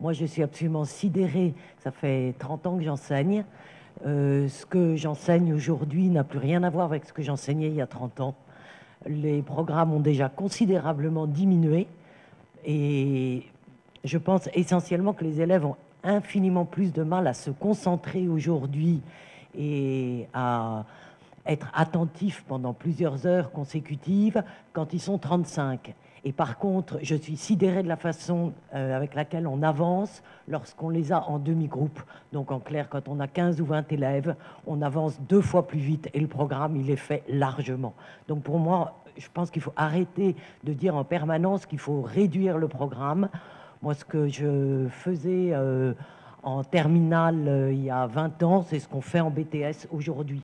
Moi, je suis absolument sidérée. Ça fait 30 ans que j'enseigne. Euh, ce que j'enseigne aujourd'hui n'a plus rien à voir avec ce que j'enseignais il y a 30 ans. Les programmes ont déjà considérablement diminué et je pense essentiellement que les élèves ont infiniment plus de mal à se concentrer aujourd'hui et à être attentifs pendant plusieurs heures consécutives quand ils sont 35. Et par contre, je suis sidérée de la façon euh, avec laquelle on avance lorsqu'on les a en demi-groupe. Donc en clair, quand on a 15 ou 20 élèves, on avance deux fois plus vite et le programme, il est fait largement. Donc pour moi, je pense qu'il faut arrêter de dire en permanence qu'il faut réduire le programme. Moi, ce que je faisais euh, en terminale euh, il y a 20 ans, c'est ce qu'on fait en BTS aujourd'hui.